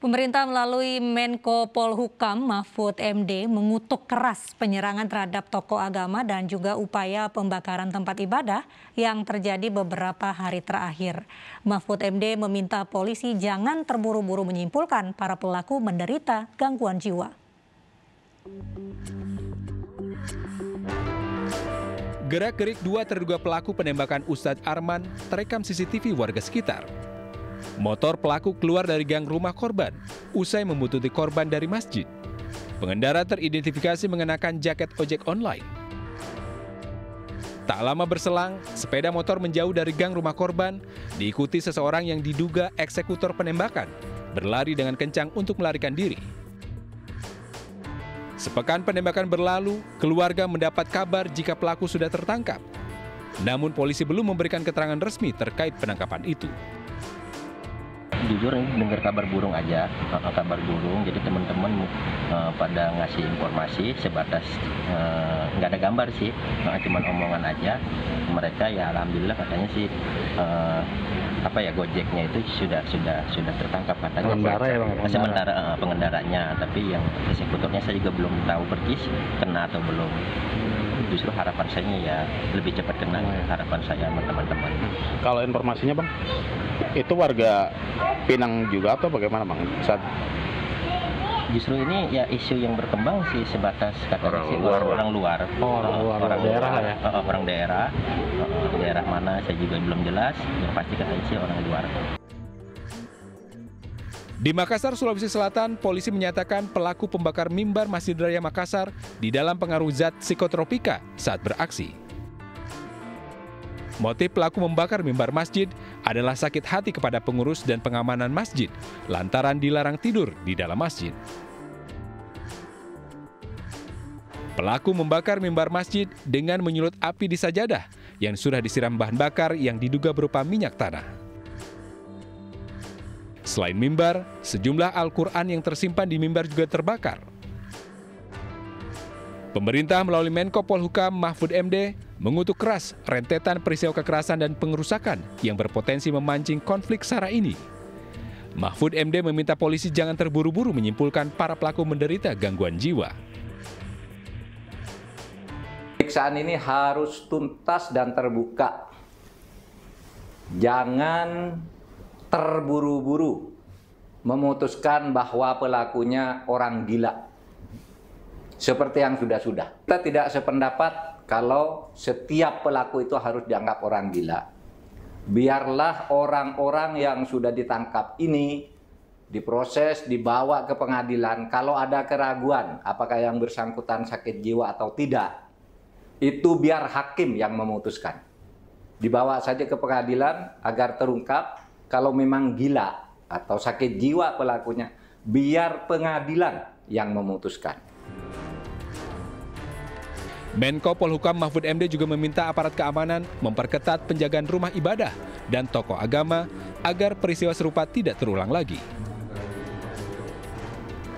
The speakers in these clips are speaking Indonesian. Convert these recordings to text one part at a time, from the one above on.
Pemerintah melalui Menko Polhukam Mahfud MD mengutuk keras penyerangan terhadap tokoh agama dan juga upaya pembakaran tempat ibadah yang terjadi beberapa hari terakhir. Mahfud MD meminta polisi jangan terburu-buru menyimpulkan para pelaku menderita gangguan jiwa. Gerak-gerik dua terduga pelaku penembakan Ustadz Arman terekam CCTV warga sekitar. Motor pelaku keluar dari gang rumah korban, usai membutuhkan korban dari masjid. Pengendara teridentifikasi mengenakan jaket ojek online. Tak lama berselang, sepeda motor menjauh dari gang rumah korban, diikuti seseorang yang diduga eksekutor penembakan, berlari dengan kencang untuk melarikan diri. Sepekan penembakan berlalu, keluarga mendapat kabar jika pelaku sudah tertangkap. Namun polisi belum memberikan keterangan resmi terkait penangkapan itu jujur ini dengar kabar burung aja. Kabar burung. Jadi teman-teman uh, pada ngasih informasi sebatas uh, nggak ada gambar sih. Nah, cuma omongan aja. Mereka ya alhamdulillah katanya sih uh, apa ya gojeknya itu sudah sudah sudah tertangkap katanya. Pengendara ya bang? Pengendara. sementara uh, pengendaranya. Tapi yang eksekutornya saya juga belum tahu persis kena atau belum. Justru harapan saya ya lebih cepat kena harapan saya sama teman-teman. Kalau informasinya bang, itu warga Pinang juga atau bagaimana bang? Saat justru ini ya isu yang berkembang sih sebatas kata orang si luar, orang, orang luar. Oh, orang luar orang daerah luar, ya. Uh, orang daerah. Uh, daerah mana saya juga belum jelas. Yang pasti katanya sih orang luar. Di Makassar, Sulawesi Selatan, polisi menyatakan pelaku pembakar mimbar Masjid Raya Makassar di dalam pengaruh zat psikotropika saat beraksi. Motif pelaku membakar mimbar masjid adalah sakit hati kepada pengurus dan pengamanan masjid lantaran dilarang tidur di dalam masjid. Pelaku membakar mimbar masjid dengan menyulut api di sajadah yang sudah disiram bahan bakar yang diduga berupa minyak tanah. Selain mimbar, sejumlah Al-Quran yang tersimpan di mimbar juga terbakar. Pemerintah melalui Menko Polhukam Mahfud MD mengutuk keras rentetan peristiwa kekerasan dan pengerusakan yang berpotensi memancing konflik SARA ini. Mahfud MD meminta polisi jangan terburu-buru menyimpulkan para pelaku menderita gangguan jiwa. Pemeriksaan ini harus tuntas dan terbuka. Jangan terburu-buru memutuskan bahwa pelakunya orang gila. Seperti yang sudah-sudah. Kita tidak sependapat kalau setiap pelaku itu harus dianggap orang gila. Biarlah orang-orang yang sudah ditangkap ini diproses, dibawa ke pengadilan. Kalau ada keraguan apakah yang bersangkutan sakit jiwa atau tidak, itu biar hakim yang memutuskan. Dibawa saja ke pengadilan agar terungkap kalau memang gila atau sakit jiwa pelakunya, biar pengadilan yang memutuskan. Menko Polhukam Mahfud MD juga meminta aparat keamanan memperketat penjagaan rumah ibadah dan tokoh agama agar peristiwa serupa tidak terulang lagi.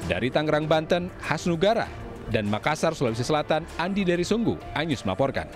Dari Tangerang, Banten, Hasnugara, dan Makassar, Sulawesi Selatan, Andi Dari Sunggu, Anyus melaporkan.